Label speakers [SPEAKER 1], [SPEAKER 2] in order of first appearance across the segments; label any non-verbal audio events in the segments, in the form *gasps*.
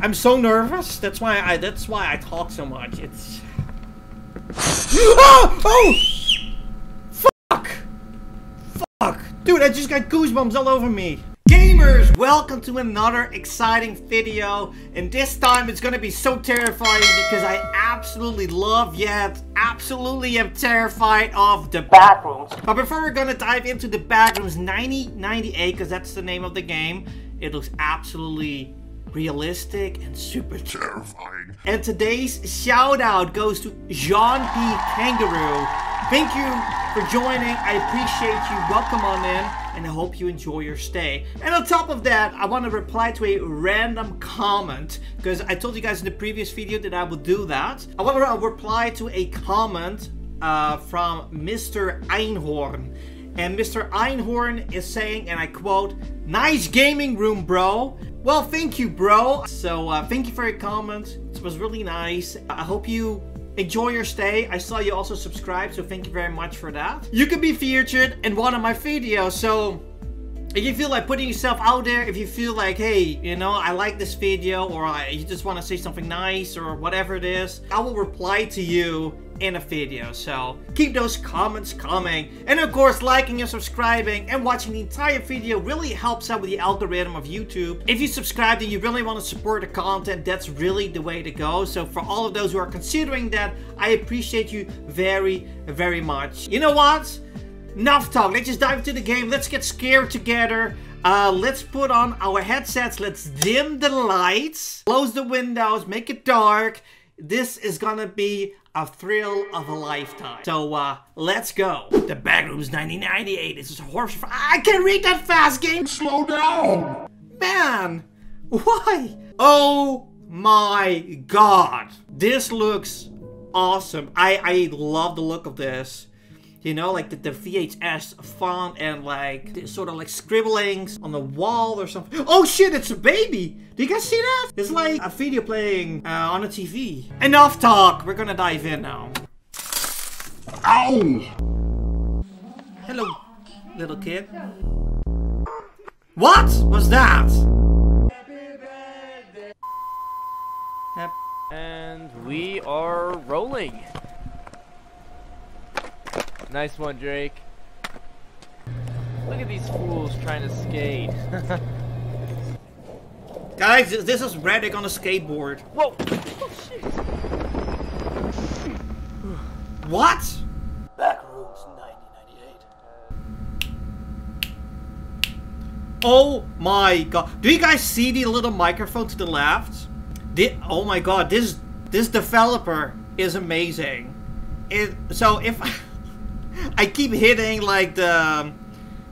[SPEAKER 1] I'm so nervous. That's why I. That's why I talk so much. It's. oh! *gasps* *gasps* Oh! Fuck! Fuck! Dude, I just got goosebumps all over me. Gamers, welcome to another exciting video. And this time it's gonna be so terrifying because I absolutely love yet absolutely am terrified of the backrooms. But before we're gonna dive into the backrooms 9098, because that's the name of the game, it looks absolutely realistic and super terrifying. And today's shout out goes to Jean P. Kangaroo. Thank you for joining. I appreciate you. Welcome on in. And I hope you enjoy your stay. And on top of that, I want to reply to a random comment because I told you guys in the previous video that I would do that. I want to reply to a comment uh, from Mr. Einhorn. And Mr. Einhorn is saying, and I quote, Nice gaming room, bro. Well, thank you, bro. So, uh, thank you for your comments. It was really nice. I hope you enjoy your stay. I saw you also subscribe, so thank you very much for that. You can be featured in one of my videos, so if you feel like putting yourself out there, if you feel like, hey, you know, I like this video, or I, you just want to say something nice, or whatever it is, I will reply to you in a video. So keep those comments coming. And of course, liking and subscribing and watching the entire video really helps out with the algorithm of YouTube. If you subscribe and you really want to support the content, that's really the way to go. So for all of those who are considering that, I appreciate you very, very much. You know what? Enough talk. Let's just dive into the game. Let's get scared together. Uh, let's put on our headsets. Let's dim the lights. Close the windows. Make it dark. This is gonna be a thrill of a lifetime. So, uh, let's go. The Backroom's 1998. This is a horse. I can't read that fast, game.
[SPEAKER 2] Slow down.
[SPEAKER 1] Man, why? Oh my god. This looks awesome. I, I love the look of this you know, like the, the VHS font and like sort of like scribblings on the wall or something. Oh shit, it's a baby! Do you guys see that? It's like a video playing uh, on a TV. Enough talk, we're gonna dive in now.
[SPEAKER 2] Ow!
[SPEAKER 1] Hello, little kid. What was that?
[SPEAKER 3] And we are rolling. Nice one, Drake. Look at these fools trying to skate. *laughs*
[SPEAKER 1] Guys, this is Wretic on a skateboard.
[SPEAKER 3] Whoa! Oh, shit.
[SPEAKER 1] What?
[SPEAKER 4] Backrooms 1998.
[SPEAKER 1] Oh my god. Do you guys see the little microphone to the left? The, oh my god, this this developer is amazing. It, so if I *laughs* keep hitting like the,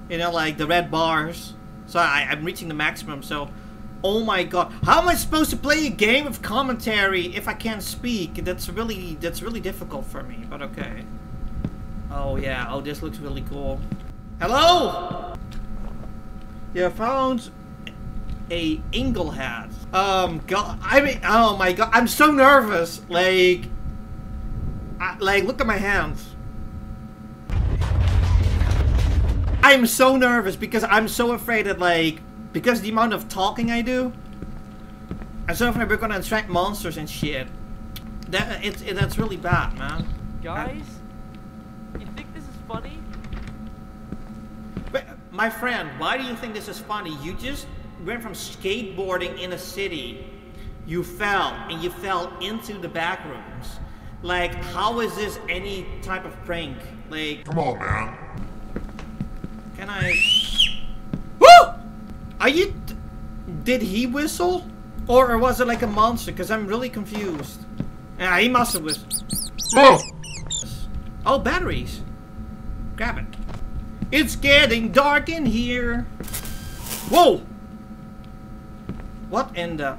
[SPEAKER 1] you know, like the red bars. So I, I'm reaching the maximum. So, oh my god, how am I supposed to play a game of commentary if I can't speak? That's really, that's really difficult for me. But okay. Oh yeah. Oh, this looks really cool. Hello. You found a Ingle hat. Um, god, I mean, oh my god, I'm so nervous. Like, I, like, look at my hands. I'm so nervous because I'm so afraid that like because the amount of talking I do, I'm so afraid we're gonna attract monsters and shit. That it's it, that's really bad, man.
[SPEAKER 3] Guys, you think this is funny?
[SPEAKER 1] But, my friend, why do you think this is funny? You just went from skateboarding in a city, you fell and you fell into the back rooms. Like, how is this any type of prank? Like,
[SPEAKER 2] Come on, man.
[SPEAKER 1] Can I? Are you? Did he whistle, or was it like a monster? Because I'm really confused. Yeah, he must have whistled.
[SPEAKER 2] Oh!
[SPEAKER 1] Oh, batteries. Grab it. It's getting dark in here. Whoa! What in the?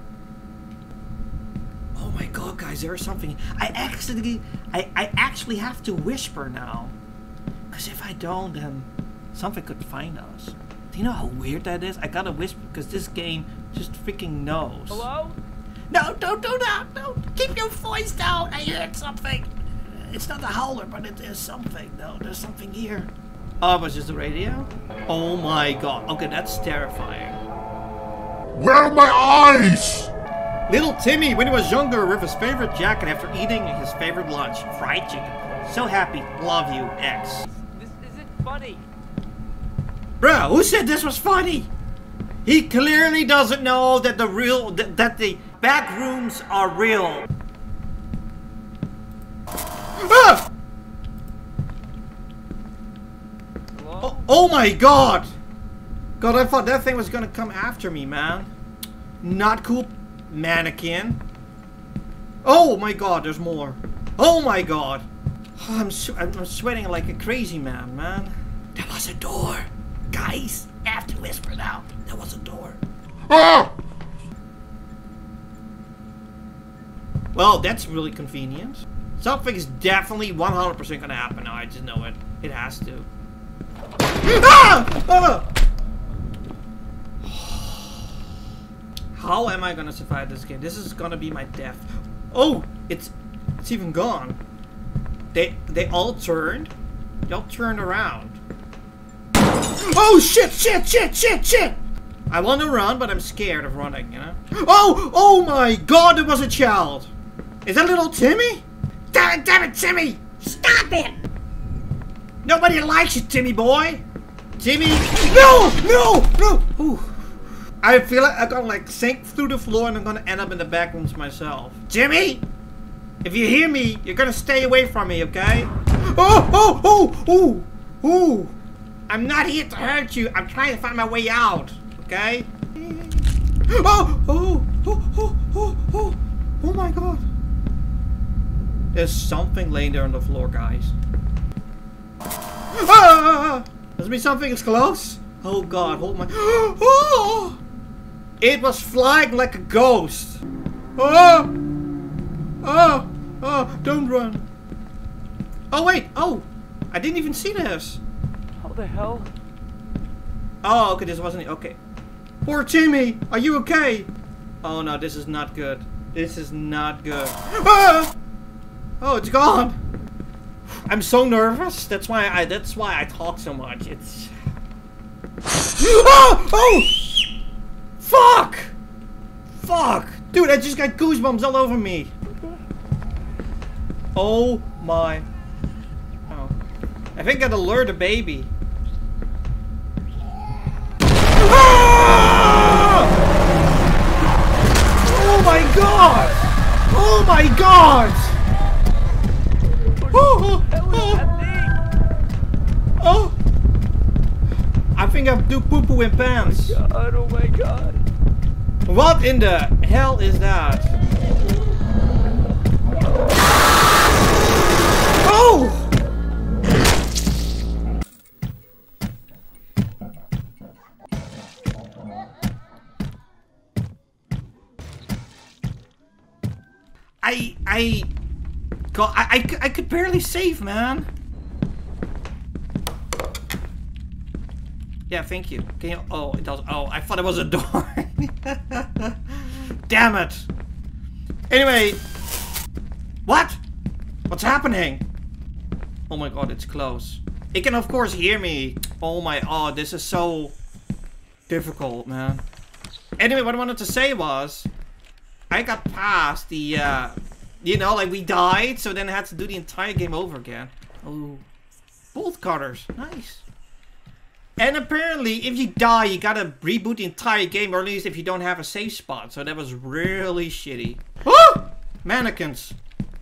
[SPEAKER 1] Oh my god, guys! There's something. I actually, I, I actually have to whisper now. Cause if I don't, then something could find us. Do you know how weird that is? I gotta whisper because this game just freaking knows.
[SPEAKER 3] Hello?
[SPEAKER 1] No, don't do that! Uh, don't keep your voice down! I heard something! It's not a howler, but it is something, though. There's something here. Oh, it was just the radio? Oh my god. Okay, that's terrifying.
[SPEAKER 2] Where are my eyes?
[SPEAKER 1] Little Timmy, when he was younger, with his favorite jacket after eating his favorite lunch, fried chicken. So happy. Love you, X.
[SPEAKER 3] This isn't funny.
[SPEAKER 1] Bro, who said this was funny? He clearly doesn't know that the real that, that the back rooms are real. Ah! Oh, oh my god! God, I thought that thing was gonna come after me, man. Not cool, mannequin. Oh my god, there's more. Oh my god. Oh, *sighs* I'm, sw I'm sweating like a crazy man, man. There was a door. Guys, I have to whisper now. There was a door. Well, that's really convenient. Something is definitely 100% gonna happen now. I just know it. It has to. Ah! Ah! How am I gonna survive this game? This is gonna be my death. Oh, it's it's even gone. They they all turned. They all turned around. Oh shit! Shit! Shit! Shit! Shit! I want to run, but I'm scared of running. You know? Oh! Oh my God! It was a child. Is that little Timmy? Damn it! Damn it, Timmy! Stop it! Nobody likes you, Timmy boy. Timmy. No! No! No! Ooh. I feel like I'm gonna like sink through the floor and I'm gonna end up in the back rooms myself. Jimmy! If you hear me, you're gonna stay away from me, okay? Oh! Oh! Oh! Oh! Oh! I'm not here to hurt you. I'm trying to find my way out, okay? *gasps* Oh! Oh! Oh! Oh! Oh! Oh! Oh my god! There's something laying there on the floor, guys. Ah! Does mean something is close? Oh god, hold my. *gasps* Oh! It was flying like a ghost. Oh! Oh! Oh! Don't run. Oh wait! Oh! I didn't even see this.
[SPEAKER 3] How the hell?
[SPEAKER 1] Oh, okay, this wasn't okay. Poor Timmy, are you okay? Oh no, this is not good. This is not good. Ah! Oh, it's gone. I'm so nervous. That's why I. That's why I talk so much. It's. Ah! Oh! Fuck! Fuck! Dude, I just got goosebumps all over me. Oh my. Oh. I think I gotta lure the baby. My god! Oh my god! Oh, oh,
[SPEAKER 3] thing?
[SPEAKER 1] oh. I think I do poo poo in pants.
[SPEAKER 3] God, oh my god.
[SPEAKER 1] What in the hell is that? I God I, I, I could barely save, man. Yeah, thank you. Can you? Oh, it does. Oh, I thought it was a door. *laughs* Damn it. Anyway, what? What's happening? Oh my god, it's close. It can of course hear me. Oh my, oh, this is so difficult, man. Anyway, what I wanted to say was, I got past the, uh, you know, like we died, so then I had to do the entire game over again. Oh, bolt cutters, nice. And apparently, if you die, you gotta reboot the entire game, or at least if you don't have a safe spot. So that was really shitty. Ah! Mannequins.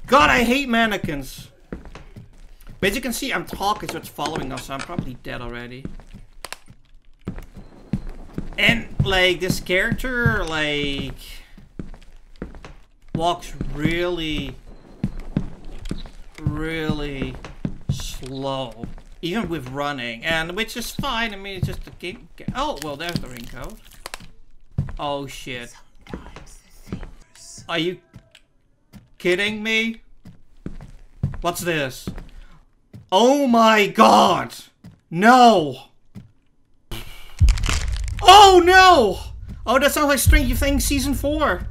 [SPEAKER 1] God, I hate mannequins. But as you can see, I'm talking, so it's following us, so I'm probably dead already. And, like, this character, like, walks really, really slow. Even with running, and which is fine. I mean, it's just a game. ga- Oh, well, there's the raincoat. Oh, shit. Are you kidding me? What's this? Oh my god! No! Oh no! Oh, that sounds like Stranger Things Season 4.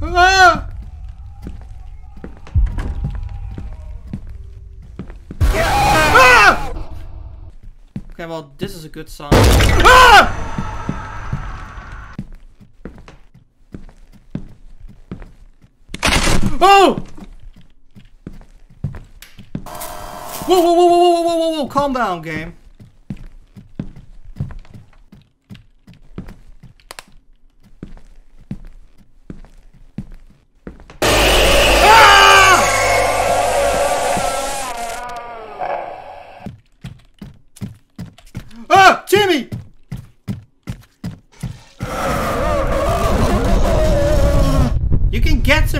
[SPEAKER 1] Ah! Ah! Okay, well, this is a good song. Ah! Oh! Whoa, whoa, whoa, whoa, whoa, whoa, whoa, whoa, calm down, game.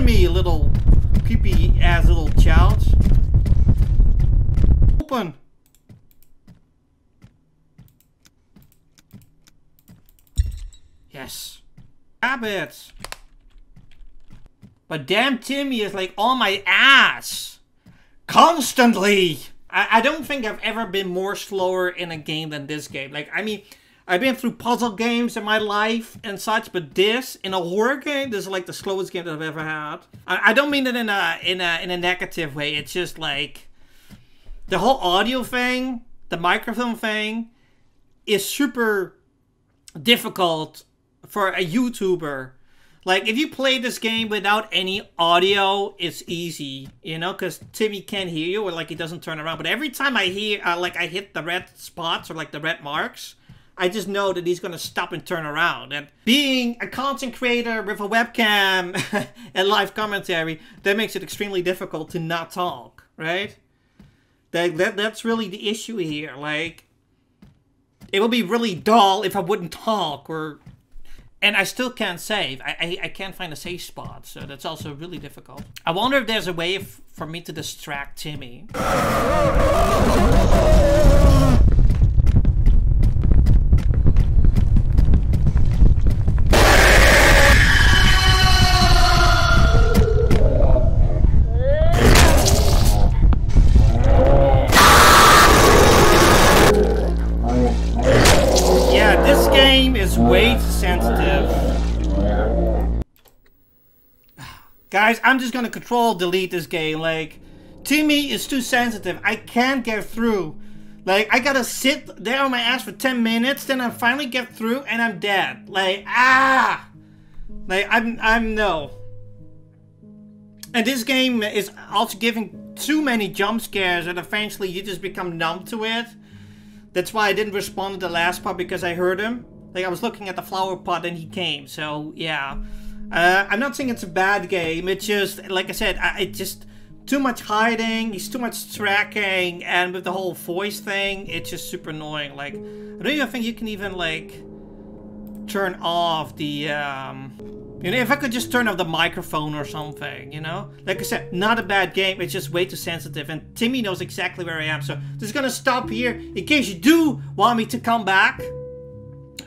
[SPEAKER 1] Me, little creepy ass little child. Open. Yes. Grab it. But damn Timmy is like on my ass. Constantly. I, I don't think I've ever been more slower in a game than this game. Like, I mean, I've been through puzzle games in my life and such, but this in a horror game, this is like the slowest game that I've ever had. I, I don't mean it in a in a in a negative way. It's just like the whole audio thing, the microphone thing, is super difficult for a YouTuber. Like if you play this game without any audio, it's easy, you know, because Timmy can't hear you or like he doesn't turn around. But every time I hear, uh, like I hit the red spots or like the red marks, I just know that he's gonna stop and turn around. And being a content creator with a webcam *laughs* and live commentary, that makes it extremely difficult to not talk, right? That, that that's really the issue here. Like, it would be really dull if I wouldn't talk or and I still can't save. I, I, I, can't find a safe spot, so that's also really difficult. I wonder if there's a way for me to distract Timmy. Guys, I'm just gonna control delete this game. Like, Timmy is too sensitive. I can't get through. Like, I gotta sit there on my ass for 10 minutes, then I finally get through and I'm dead. Like, ah! Like, I'm, I'm, no. And this game is also giving too many jump scares and eventually you just become numb to it. That's why I didn't respond to the last part because I heard him. Like, I was looking at the flower pot and he came, so, yeah. Uh, I'm not saying it's a bad game. It's just, like I said, I, it just too much hiding. It's too much tracking, and with the whole voice thing, it's just super annoying. Like, I don't even think you can even like turn off the. Um, you know, if I could just turn off the microphone or something, you know? Like I said, not a bad game, it's just way too sensitive, and Timmy knows exactly where I am, so just gonna stop here in case you do want me to come back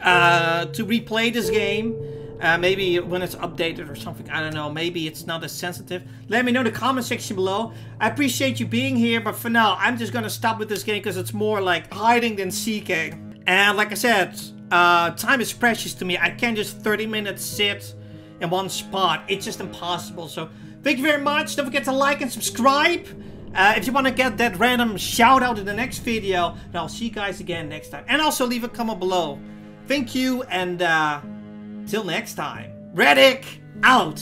[SPEAKER 1] uh, to replay this game. Uh, maybe when it's updated or something, I don't know. Maybe it's not as sensitive. Let me know in the comment section below. I appreciate you being here, but for now, I'm just gonna stop with this game because it's more like hiding than seeking. And like I said, uh, time is precious to me. I can't just 30 minutes sit in one spot. It's just impossible. So thank you very much. Don't forget to like and subscribe. Uh, if you want to get that random shout out in the next video, and I'll see you guys again next time. And also leave a comment below. Thank you, and uh, till next time. Wretic out!